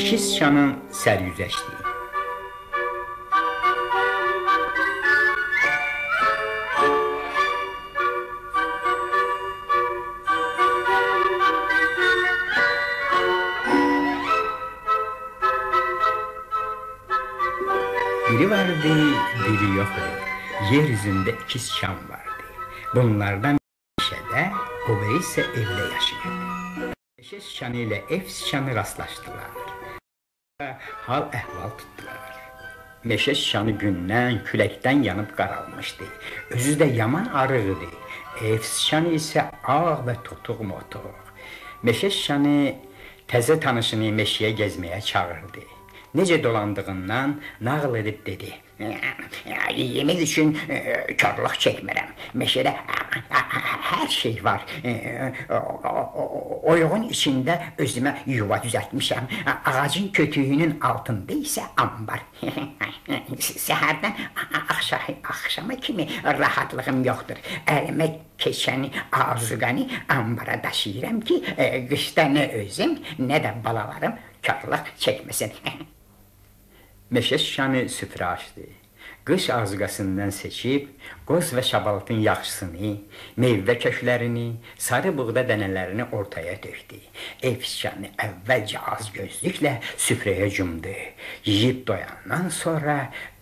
İki sıçanın sərgüzəştliyi. Biri vardı, biri yok idi. Yeryüzünde iki sıçan vardı. Bunlardan meşede, o biri ise evde yaşıyordu. Meşe sıçanı ile ev sıçanı rastlaştılar. Hal əhval tutdular. Meşə şişanı gündən, küləkdən yanıb qaralmışdı. Özü də yaman arıq idi. Ev şişanı isə ağ və totuq motuq. Meşə şişanı təzə tanışını meşəyə gəzməyə çağırdı. Necə dolandığından nağıl edib dedi. Yemək üçün e, karlıq çəkmirəm. Meşədə hər şey var. E, oyuğun içində özümə yuva düzəltmişəm. Ağacın kötüyünün altında isə ambar. Səhərdən axşama, kimi rahatlığım yoxdur. Əlimə keçəni azuqanı ambara daşıyıram ki, e, qışda nə özüm, nə də balalarım karlıq çəkməsin. Meşə şişanı süfrə açdı. Qış azuqasından seçib, qoz və şabalıtın yaxşısını, meyvə köklərini, sarı buğda dənələrini ortaya tökdü. Ev şişanı əvvəlcə az gözlüklə süfrəyə cumdu. Yeyib doyandan sonra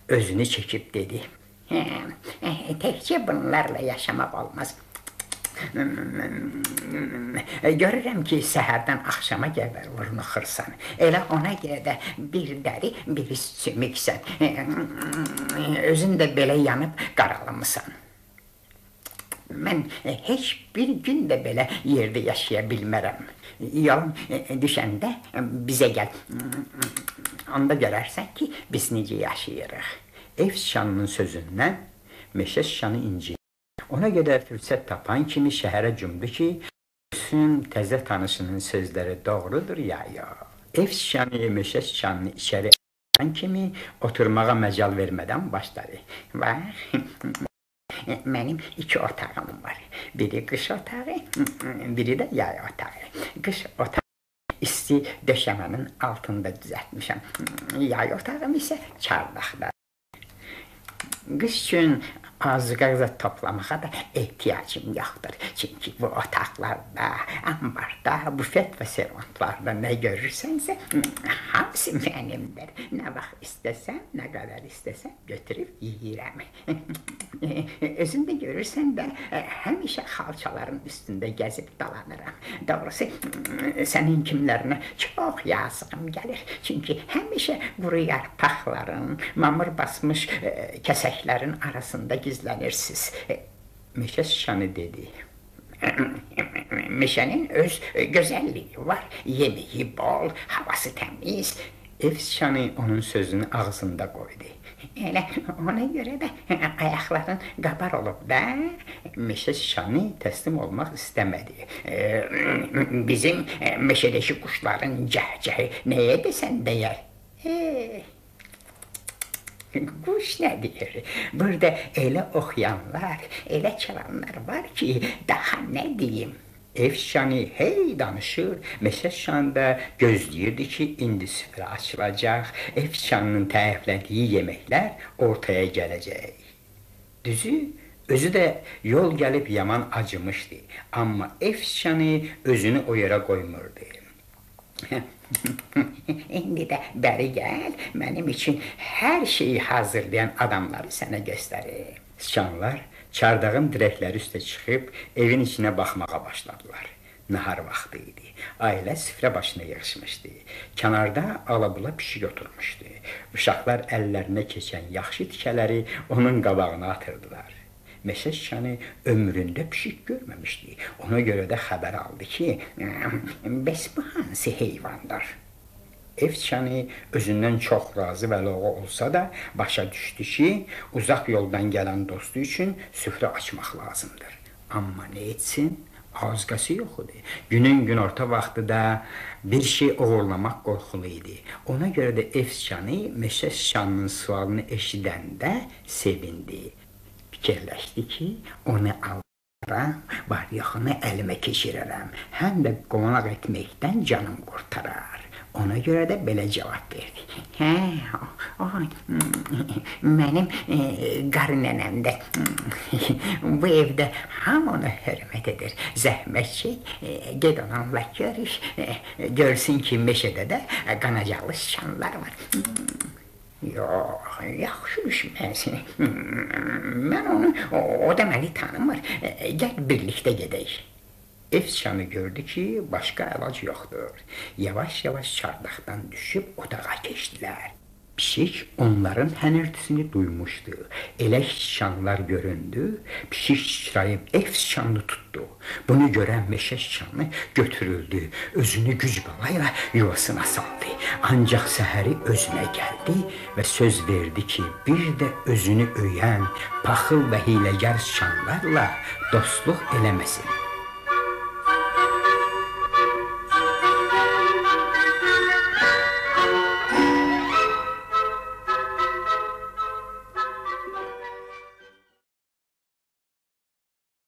özünü çəkib dedi. Hə, təkcə bunlarla yaşamaq olmaz. Görürəm ki, səhərdən axşama gəvər vurnuxursan. Elə ona görə də bir dəri, bir sümüksən. Özün də belə yanıb qaralımısan. Mən heç bir gün də belə yerdə yaşaya bilmərəm. Yolun düşəndə bizə gəl. Onda görərsən ki, biz necə yaşayırıq. Ev şanının sözündən meşə şanı incir. Ona görə fürsət tapan kimi şəhərə cümdü ki, Gülsüm təzə tanışının sözləri doğrudur ya yox. Ev şişanı, meşə şişanını içəri atan kimi oturmağa məcal vermədən başladı. Bax, mənim iki otağım var. Biri qış otağı, biri də yay otağı. Qış otağı isti döşəmənin altında düzəltmişəm. Yay otağım isə çardaqda. Qış üçün azqaza toplamağa da ehtiyacım yoxdur. Çünki bu otaqlarda, ambarda, bufet və servantlarda nə görürsənsə, hamısı mənimdir. Nə vaxt istəsəm, nə qədər istəsəm götürüb yeyirəm. Özün də görürsən də həmişə xalçaların üstündə gəzib dolanıram. Doğrusu sənin kimlərinə çox yazığım gəlir. Çünki həmişə quru yarpaqların, mamır basmış kəsəklərin arasında gizlənirsiz. Meşə şanı dedi. Meşənin öz gözəlliyi var. Yeməyi bol, havası təmiz. Ev şanı onun sözünü ağzında qoydu. Elə ona görə də ayaqların qabar olub da meşə şanı təslim olmaq istəmədi. Bizim meşədəki quşların cəhcəhi nəyə desən deyər. Hey. Quş nə deyir? Burada elə oxuyanlar, elə çalanlar var ki, daha nə deyim? Ev şanı hey danışır, meşə şanda gözləyirdi ki, indi süfrə açılacaq, ev şanının təriflədiyi yeməklər ortaya gələcək. Düzü, özü də yol gəlib yaman acımışdı, amma ev şanı özünü o yerə qoymurdu. İndi də bəri gəl, mənim üçün hər şeyi hazırlayan adamları sənə göstərim. Sıçanlar çardağın dirəkləri üstə çıxıb evin içinə baxmağa başladılar. Nahar vaxtı idi. Ailə süfrə başına yığışmışdı. Kənarda alabula pişik oturmuşdu. Uşaqlar əllərinə keçən yaxşı tikələri onun qabağına atırdılar. Meşə şikanı ömründə pişik görməmişdi. Ona görə də xəbər aldı ki, bəs bu hansı heyvandır? Ev şikanı özündən çox razı və loğu olsa da başa düşdü ki, uzaq yoldan gələn dostu üçün süfrə açmaq lazımdır. Amma nə etsin? Azqası yox idi. Günün günorta vaxtıda bir şey oğurlamaq qorxulu idi. Ona görə də ev şikanı meşə şikanının sualını eşidəndə sevindi fikirləşdi ki, onu alaram, var yoxunu əlimə keçirərəm. Həm də qonaq etməkdən canım qurtarar. Ona görə də belə cavab verdi. Hə, o, o mənim e, qarı nənəmdir. Bu evdə hamı ona hörmət edir. Zəhmət çək, e, get onunla görüş, e, görsün ki, meşədə də qanacaqlı şanlar var. Yox, yaxşı düşməz. Mən onu, o, o deməli tanımır. E, Gəl birlikdə gedək. Ev sıçanı gördü ki, başqa əlac yoxdur. Yavaş-yavaş çardaqdan düşüb otağa keçdilər. Pişik onların hənirtisini duymuşdu. Elə sıçanlar göründü, pişik sıçrayıb ev sıçanını tutdu. Bunu görən meşə sıçanı götürüldü, özünü güc balayla yuvasına saldı. Ancaq səhəri özünə gəldi və söz verdi ki, bir də özünü öyən, paxıl və hiləgər sıçanlarla dostluq eləməsin.